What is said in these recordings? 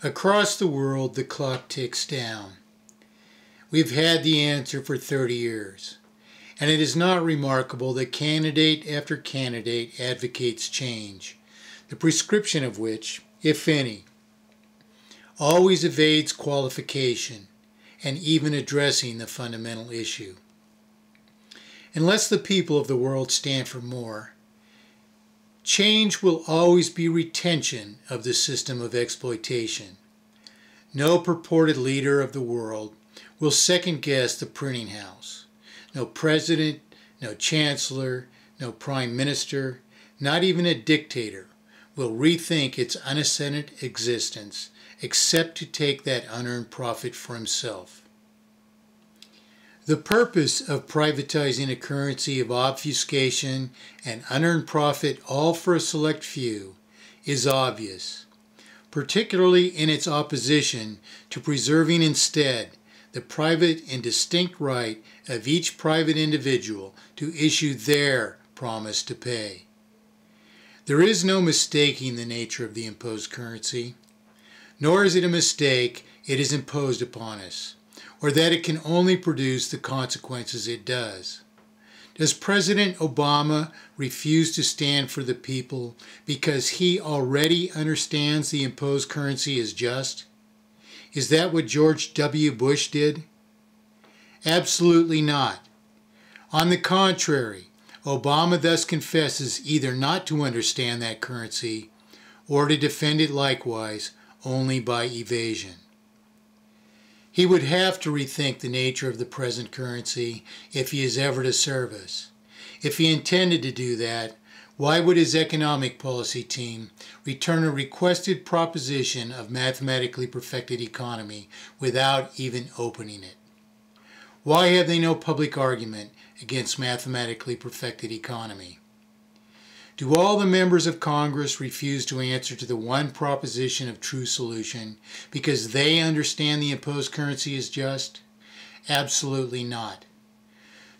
Across the world, the clock ticks down. We've had the answer for 30 years, and it is not remarkable that candidate after candidate advocates change, the prescription of which, if any, always evades qualification and even addressing the fundamental issue. Unless the people of the world stand for more, Change will always be retention of the system of exploitation. No purported leader of the world will second guess the printing house. No president, no chancellor, no prime minister, not even a dictator will rethink its unascended existence except to take that unearned profit for himself. The purpose of privatizing a currency of obfuscation and unearned profit, all for a select few, is obvious, particularly in its opposition to preserving instead the private and distinct right of each private individual to issue their promise to pay. There is no mistaking the nature of the imposed currency, nor is it a mistake it is imposed upon us or that it can only produce the consequences it does. Does President Obama refuse to stand for the people because he already understands the imposed currency is just? Is that what George W. Bush did? Absolutely not. On the contrary, Obama thus confesses either not to understand that currency or to defend it likewise only by evasion. He would have to rethink the nature of the present currency if he is ever to serve us. If he intended to do that, why would his economic policy team return a requested proposition of mathematically perfected economy without even opening it? Why have they no public argument against mathematically perfected economy? Do all the members of Congress refuse to answer to the one proposition of true solution because they understand the imposed currency is just? Absolutely not.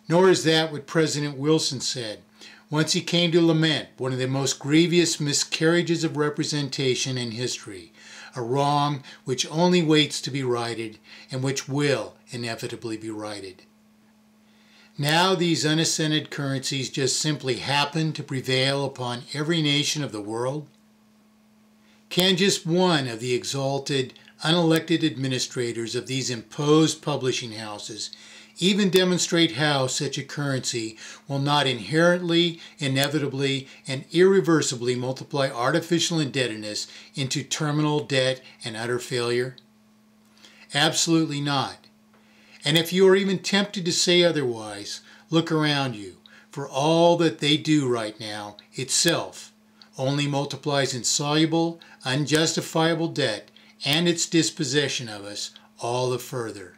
Nor is that what President Wilson said once he came to lament one of the most grievous miscarriages of representation in history, a wrong which only waits to be righted and which will inevitably be righted. Now these unascended currencies just simply happen to prevail upon every nation of the world? Can just one of the exalted, unelected administrators of these imposed publishing houses even demonstrate how such a currency will not inherently, inevitably, and irreversibly multiply artificial indebtedness into terminal debt and utter failure? Absolutely not. And if you are even tempted to say otherwise, look around you, for all that they do right now itself only multiplies insoluble, unjustifiable debt and its dispossession of us all the further.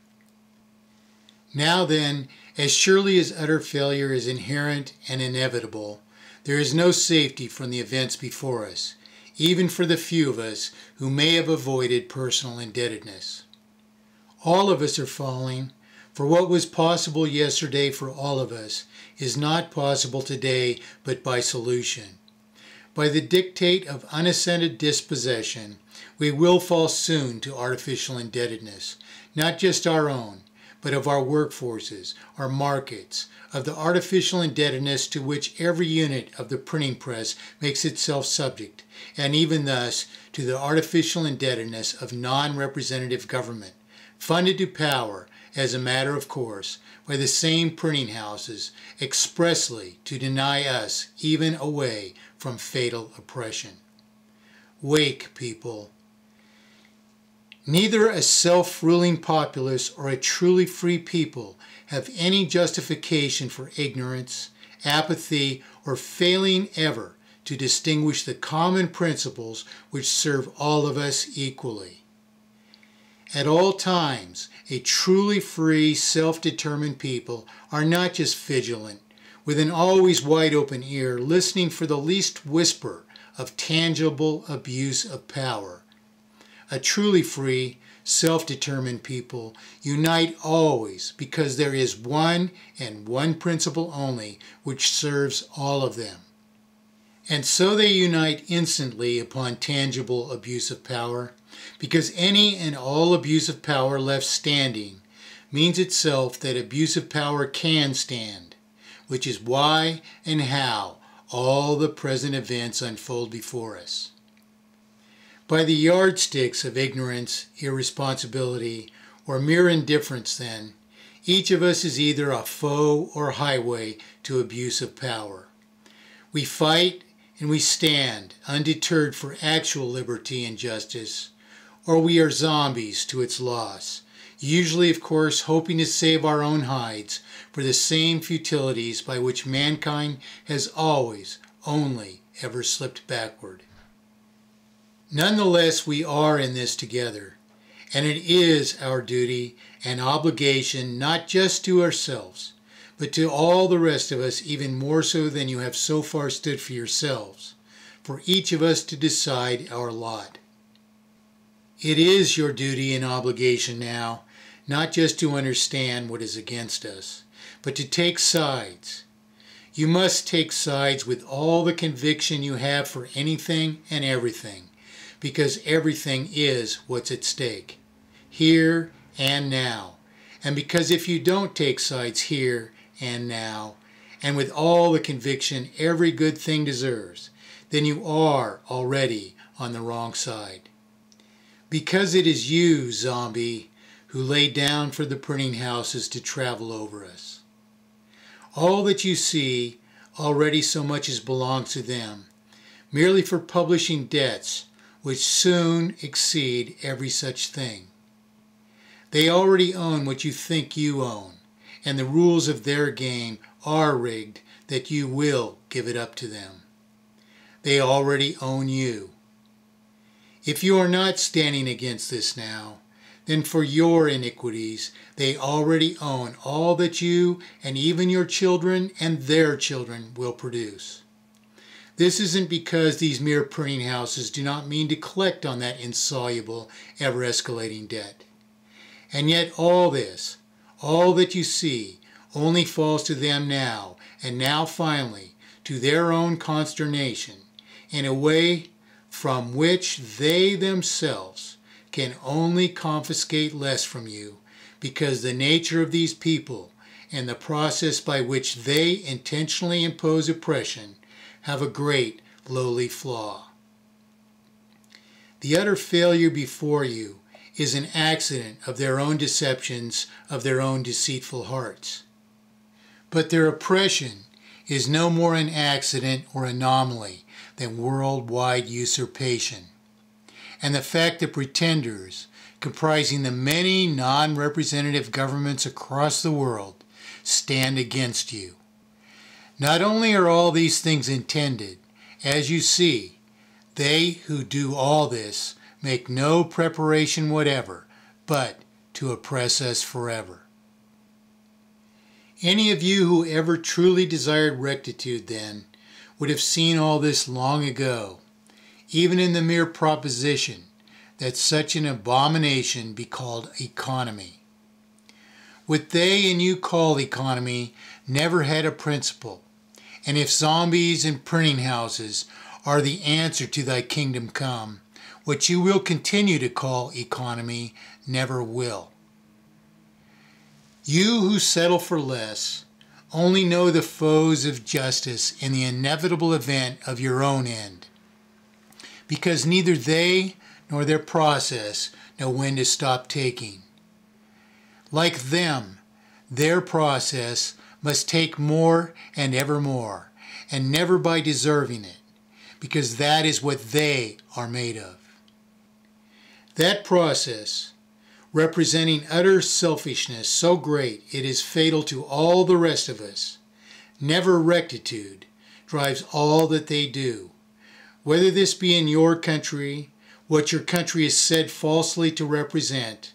Now then, as surely as utter failure is inherent and inevitable, there is no safety from the events before us, even for the few of us who may have avoided personal indebtedness. All of us are falling, for what was possible yesterday for all of us is not possible today but by solution. By the dictate of unascended dispossession, we will fall soon to artificial indebtedness, not just our own, but of our workforces, our markets, of the artificial indebtedness to which every unit of the printing press makes itself subject, and even thus to the artificial indebtedness of non representative government, funded to power as a matter of course by the same printing houses expressly to deny us even away from fatal oppression. Wake, people. Neither a self ruling populace or a truly free people have any justification for ignorance, apathy, or failing ever to distinguish the common principles which serve all of us equally. At all times, a truly free, self determined people are not just vigilant, with an always wide open ear, listening for the least whisper of tangible abuse of power. A truly free, self determined people unite always because there is one and one principle only which serves all of them And so they unite instantly upon tangible abuse of power, because any and all abuse of power left standing means itself that abuse of power can stand, which is why and how all the present events unfold before us. By the yardsticks of ignorance, irresponsibility, or mere indifference, then, each of us is either a foe or highway to abuse of power. We fight and we stand undeterred for actual liberty and justice, or we are zombies to its loss, usually, of course, hoping to save our own hides for the same futilities by which mankind has always, only, ever slipped backward. Nonetheless, we are in this together, and it is our duty and obligation not just to ourselves, but to all the rest of us, even more so than you have so far stood for yourselves, for each of us to decide our lot. It is your duty and obligation now, not just to understand what is against us, but to take sides. You must take sides with all the conviction you have for anything and everything, because everything is what's at stake, here and now. And because if you don't take sides here and now, and with all the conviction every good thing deserves, then you are already on the wrong side. Because it is you, zombie, who laid down for the printing houses to travel over us. All that you see, already so much as belongs to them, merely for publishing debts which soon exceed every such thing. They already own what you think you own, and the rules of their game are rigged that you will give it up to them. They already own you. If you are not standing against this now, then for your iniquities they already own all that you and even your children and their children will produce. This isn't because these mere printing houses do not mean to collect on that insoluble, ever escalating debt. And yet all this, all that you see, only falls to them now, and now finally, to their own consternation, in a way from which they themselves can only confiscate less from you, because the nature of these people and the process by which they intentionally impose oppression have a great lowly flaw. The utter failure before you is an accident of their own deceptions of their own deceitful hearts. But their oppression is no more an accident or anomaly than worldwide usurpation. And the fact that pretenders, comprising the many non representative governments across the world, stand against you. Not only are all these things intended, as you see, they who do all this make no preparation whatever, but to oppress us forever. Any of you who ever truly desired rectitude, then, would have seen all this long ago, even in the mere proposition that such an abomination be called economy. What they and you call economy never had a principle, and if zombies and printing houses are the answer to thy kingdom come, what you will continue to call economy never will. You who settle for less only know the foes of justice in the inevitable event of your own end, because neither they nor their process know when to stop taking. Like them, their process must take more and ever more, and never by deserving it, because that is what they are made of. That process, representing utter selfishness so great it is fatal to all the rest of us, never rectitude, drives all that they do. Whether this be in your country, what your country is said falsely to represent,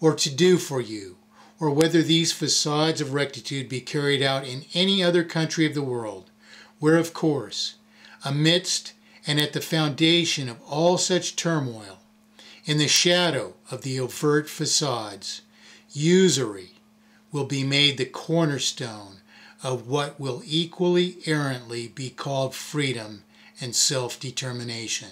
or to do for you, or whether these facades of rectitude be carried out in any other country of the world, where, of course, amidst and at the foundation of all such turmoil, in the shadow of the overt facades, usury will be made the cornerstone of what will equally errantly be called freedom and self determination.